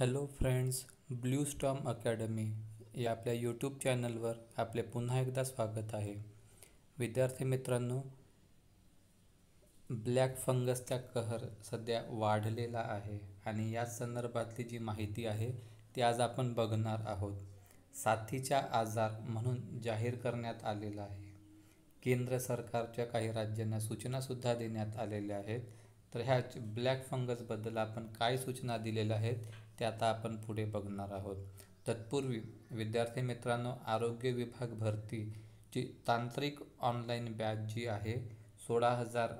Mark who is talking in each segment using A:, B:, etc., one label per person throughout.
A: Hello friends blue storm academy या आपल्या YouTube चॅनलवर आपले पुन्हा एकदा स्वागत आहे. विद्यार्थी मित्रांनो ब्लॅक फंगसचा कहर सध्या वाढलेला आहे आणि या संदर्भातली जी माहिती आहे ती आज आपण बघणार आहोत. साथीचा आजार म्हणून जाहीर करण्यात आलेला आहे. केंद्र सरकारच्या काही राज्यांना सूचनासुद्धा देण्यात आलेल्या आहेत. तर ह्या ब्लॅक फंगसबद्दल आपण काय सूचना दिलेल्या आहेत ते आता आपण पुढे बघणार आहोत. तत्पूर्वी विद्यार्थी मित्रांनो आरोग्य विभाग भरतीची तांत्रिक ऑनलाईन बॅच जी आहे सोळा हजार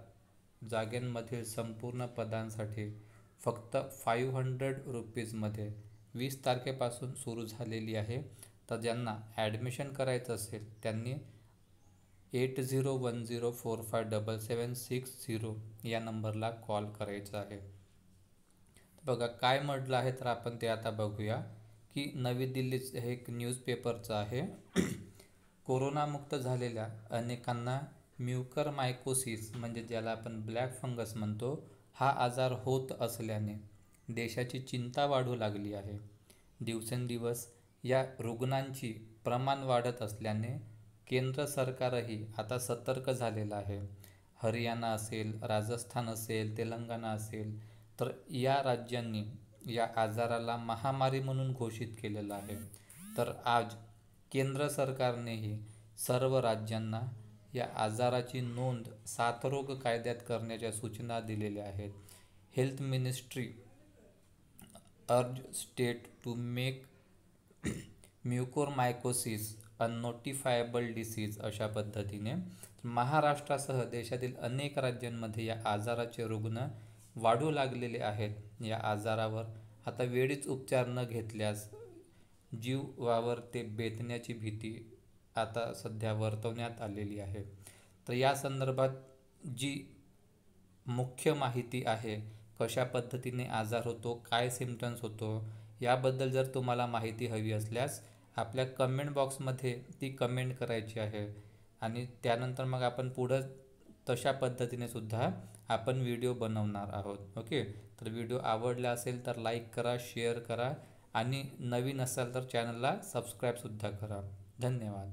A: जागेंमधील संपूर्ण पदांसाठी फक्त फाईव्ह हंड्रेड रुपीजमध्ये वीस तारखेपासून सुरू झालेली आहे. तर ज्यांना ॲडमिशन करायचं असेल त्यांनी eight zero one zero four five double seven six zero या नंबरला कॉल करायचा आहे. बघा काय म्हटलं आहे तर आपण ते आता बघूया की नवी दिल्लीचं हे एक न्यूजपेपरचं आहे. कोरोनामुक्त झालेल्या अनेकांना म्युकर मायकोसिस म्हणजे ज्याला आपण ब्लॅक फंगस म्हणतो हा आजार होत असल्याने देशाची चिंता वाढू लागली आहे. दिवसेंदिवस या रुग्णांची प्रमाण वाढत असल्याने केंद्र सरकारही आता सतर्क झालेलं आहे. हरियाणा असेल राजस्थान असेल तेलंगणा असेल तर या राज्यांनी या आजाराला महामारी म्हणून घोषित केलेलं आहे. तर आज केंद्र सरकारनेही सर्व राज्यांना या आजाराची नोंद साथरोग कायद्यात करण्याच्या सूचना दिलेल्या आहेत. Health ministry urge state to make mucormycosis a notifiable disease अशा पद्धतीने महाराष्ट्रासह देशातील अनेक राज्यांमध्ये या आजाराचे रुग्ण वाढू लागलेले आहेत. या आजारावर आता वेळीच उपचार न घेतल्यास जीवावर ते बेतण्याची भीती आता सध्या वर्तवण्यात आलेली आहे. तर या संदर्भात जी मुख्य माहिती आहे कशा पद्धतीने आजार होतो काय सिमटम्स होतो याबद्दल जर तुम्हाला माहिती हवी असल्यास आपल्या कमेंट बॉक्समध्ये ती कमेंट करायची आहे. आणि त्यानंतर मग आपण पुढं तशा पद्धतीने सुद्धा आपण व्हिडिओ बनवणार आहोत. ओके तर व्हिडिओ आवडला असेल तर लाईक करा शेअर करा आणि नवीन असाल तर चॅनलला सबस्क्राईबसुद्धा करा. धन्यवाद.